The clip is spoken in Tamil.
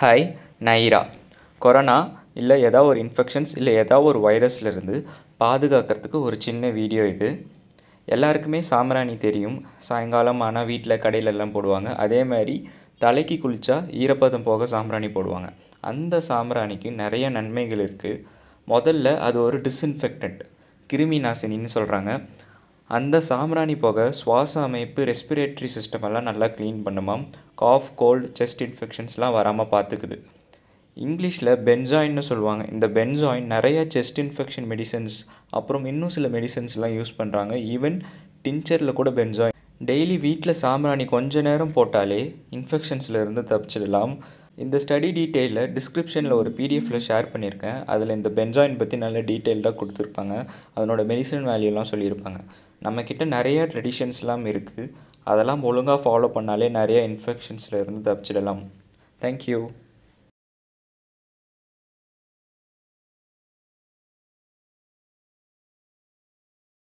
ஹாய் நைரா. கொரோனா இல்லை ஏதாவது ஒரு இன்ஃபெக்ஷன்ஸ் இல்லை ஏதாவது ஒரு வைரஸ்லேருந்து பாதுகாக்கிறதுக்கு ஒரு சின்ன வீடியோ இது. எல்லாருக்குமே சாம்பிராணி தெரியும். சாயங்காலம் ஆனால் வீட்டில் கடையிலெல்லாம் போடுவாங்க. அதே மாதிரி தலைக்கு குளித்தா ஈரப்பதம் போக சாம்பிராணி போடுவாங்க. அந்த சாம்பிராணிக்கு நிறைய நன்மைகள் இருக்குது முதல்ல அது ஒரு டிஸ்இன்ஃபெக்டன்ட் கிருமி நாசினின்னு சொல்கிறாங்க அந்த சாம்பிராணி போக சுவாச அமைப்பு ரெஸ்பிரேட்டரி சிஸ்டம் எல்லாம் நல்லா க்ளீன் பண்ணுமாம். காஃப் கோல்டு செஸ்ட் இன்ஃபெக்ஷன்ஸ்லாம் வராமல் பார்த்துக்குது இங்கிலீஷில் பென்சாயின்னு சொல்லுவாங்க. இந்த பென்சாயின் நிறைய செஸ்ட் இன்ஃபெக்ஷன் மெடிசன்ஸ் அப்புறம் இன்னும் சில மெடிசன்ஸ்லாம் யூஸ் பண்ணுறாங்க ஈவன் டின்ச்சரில் கூட பென்சாயின். டெய்லி வீட்டில் சாம்பிராணி கொஞ்ச நேரம் போட்டாலே இன்ஃபெக்ஷன்ஸில் இருந்து தப்பிச்சிடலாம். இந்த ஸ்டடி டீட்டெயிலில் டிஸ்கிரிப்ஷனில் ஒரு பிடிஎஃப்பில் ஷேர் பண்ணியிருக்கேன். அதில் இந்த பென்ஜாயின் பற்றி நல்ல டீட்டெயில்டாக கொடுத்துருப்பாங்க. அதனோட மெடிசன் வேல்யூலாம் சொல்லியிருப்பாங்க. நம்மக்கிட்ட நிறையா ட்ரெடிஷன்ஸ்லாம் இருக்குது அதெல்லாம் ஒழுங்காக ஃபாலோ பண்ணாலே நிறைய இன்ஃபெக்ஷன்ஸில் இருந்து தப்பிச்சிடலாம். தேங்க்யூ